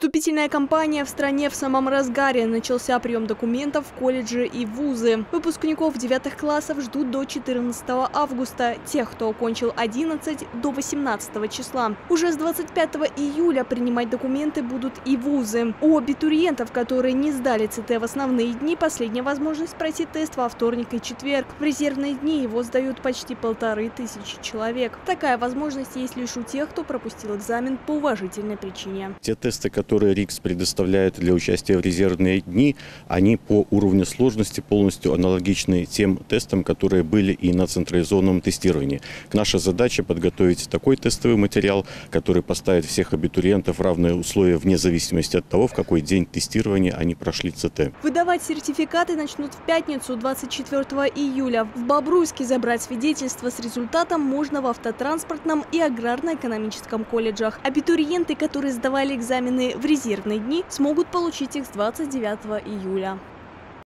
Вступительная кампания в стране в самом разгаре. Начался прием документов в колледжи и вузы. Выпускников девятых классов ждут до 14 августа. Тех, кто окончил 11, до 18 числа. Уже с 25 июля принимать документы будут и вузы. У абитуриентов, которые не сдали ЦТ в основные дни, последняя возможность пройти тест во вторник и четверг. В резервные дни его сдают почти полторы тысячи человек. Такая возможность есть лишь у тех, кто пропустил экзамен по уважительной причине. Те тесты, которые РИКС предоставляет для участия в резервные дни, они по уровню сложности полностью аналогичны тем тестам, которые были и на централизованном тестировании. Наша задача подготовить такой тестовый материал, который поставит всех абитуриентов в равные условия вне зависимости от того, в какой день тестирования они прошли ЦТ. Выдавать сертификаты начнут в пятницу, 24 июля. В Бобруйске забрать свидетельство с результатом можно в автотранспортном и аграрно-экономическом колледжах. Абитуриенты, которые сдавали экзамены в резервные дни, смогут получить их с 29 июля.